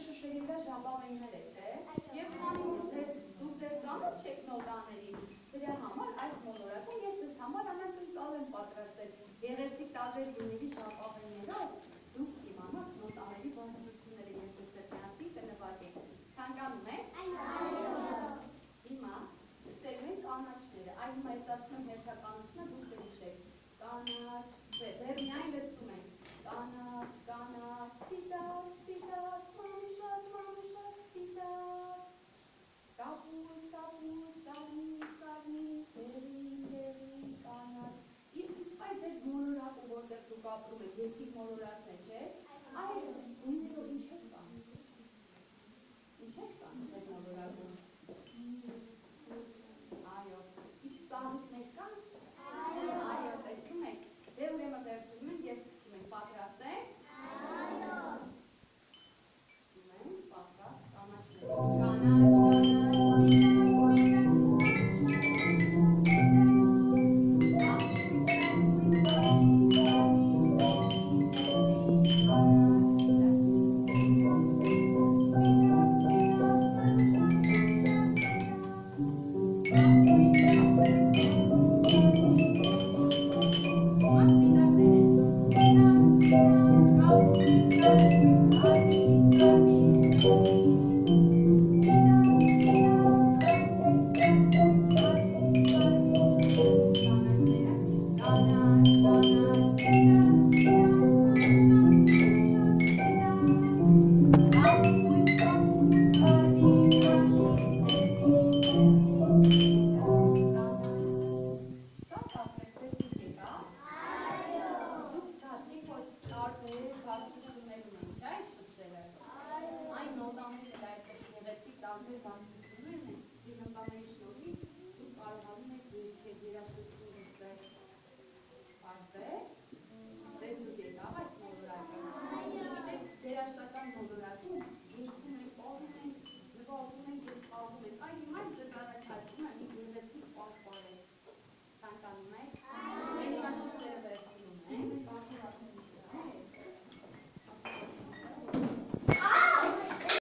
շշերի վրա ժապավենները, չէ։ Եվ քանի որ ձեր դուք ձեր ծանոթ չեք նոտաների, դրա համար այս մոլորակում ես ձեզ համար ամենքան եմ պատրաստել գեղեցիկ տարբեր գույների ժապավեններով դուք իմանաք նոտաների բարձրությունները եւ դուք ձեր միասին կնվագեք։ Ցանկանում եք։ Այո։ Հիմա ստելու ենք կանաչները։ Այ հիմա ես ասում եմ հերթականությունը որտեղ դուք ապրում եք, երկիր մոլորակն է, չէ։ Այս տարբեր բանություններ են եւ ընտանեկան շնորհիվ դու կարողանում ես երկեր երախտություն ստեղծել։ Արդեն տեսնում եք այդ մոլորակը։ Գիտեք, երաշտական մոլորակում երկում են, պարում են, զվարվում են եւ խաղում են։ Այն հիմա դեռ առաջացնում է մի գեղեցիկ պաշտպան։ Ցանկանում եք։ Մենք մաշուշերը վերցնում ենք, բացի